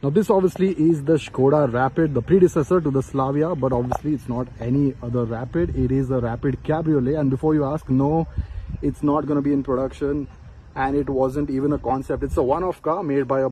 Now this obviously is the Skoda Rapid, the predecessor to the Slavia, but obviously it's not any other Rapid. It is a Rapid Cabriolet. And before you ask, no, it's not going to be in production and it wasn't even a concept. It's a one-off car made by a